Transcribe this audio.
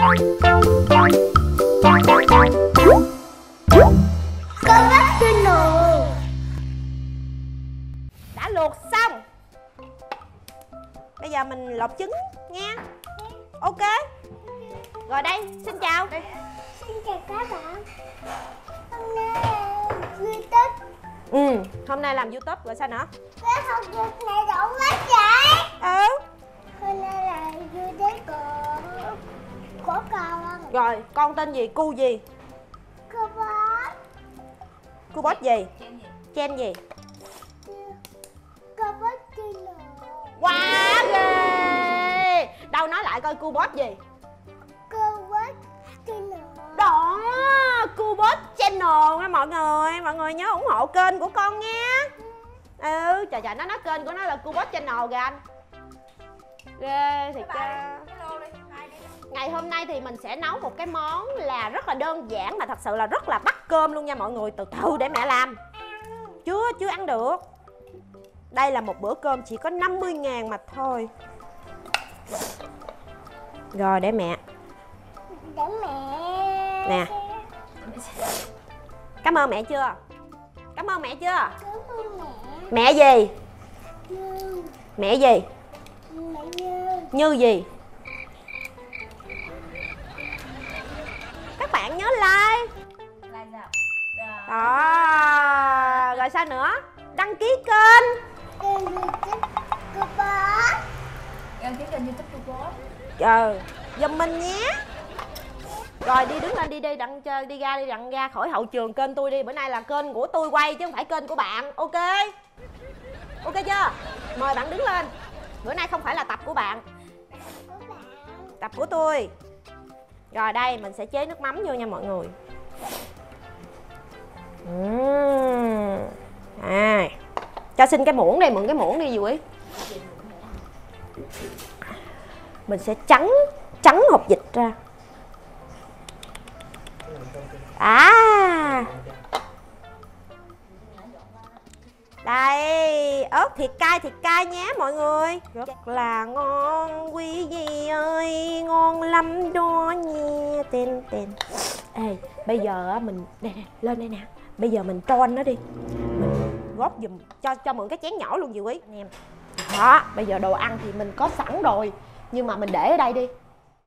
Con bắt trên nồi đã luộc xong. Bây giờ mình lột trứng nha. Ok. Rồi đây xin chào. Xin chào các bạn. Hôm nay YouTube. Ừ hôm nay làm youtube rồi sao nữa? Cái học việc này đủ mất vậy rồi con tên gì? Cu gì? Cô bác cu bốt gì? Chen gì? Bác trên nồi quá ghê! Đâu nói lại coi cu bốt gì? Bác trên nồi đó cu bốt channel nha mọi người. Mọi người nhớ ủng hộ kênh của con nha. Ừ trời trời nó nói kênh của nó là cu bốt channel kìa anh. Ghê thiệt ra ngày hôm nay thì mình sẽ nấu một cái món là rất là đơn giản mà thật sự là rất là bắt cơm luôn nha mọi người. Từ từ để mẹ làm. Chưa chưa ăn được. Đây là một bữa cơm chỉ có 50 ngàn mà thôi. Rồi để mẹ. Để mẹ. Nè. cảm ơn mẹ chưa? Cảm ơn mẹ chưa? Cảm ơn mẹ. Mẹ gì? Như. Mẹ gì? Mẹ Như. Như gì nhớ like. Đó, rồi sao nữa? Đăng ký kênh. Kênh YouTube của bác đăng ký kênh youtube của bố ờ giùm mình nhé. Rồi, đi đứng lên đi đi đặng chơi, đi ra, đi đặng ra khỏi hậu trường kênh tôi đi. Bữa nay là kênh của tôi quay chứ không phải kênh của bạn. Ok? Ok chưa? Mời bạn đứng lên. Bữa nay không phải là tập Của bạn. Tập của tôi rồi đây, mình sẽ chế nước mắm vô nha mọi người. Uhm. à. Cho xin cái muỗng đây mượn cái muỗng đi vui mình sẽ trắng trắng hộp dịch ra. À. ớt thịt cay thịt cay nhé mọi người. Rất là ngon quý vị ơi. Ngon lắm đó nha. Tên tên. Ê bây giờ mình nè nè lên đây nè. Bây giờ mình tròn nó đi. Mình góp giùm cho cho mượn cái chén nhỏ luôn chị quý anh em. Đó bây giờ đồ ăn thì mình có sẵn rồi. Nhưng mà mình để ở đây đi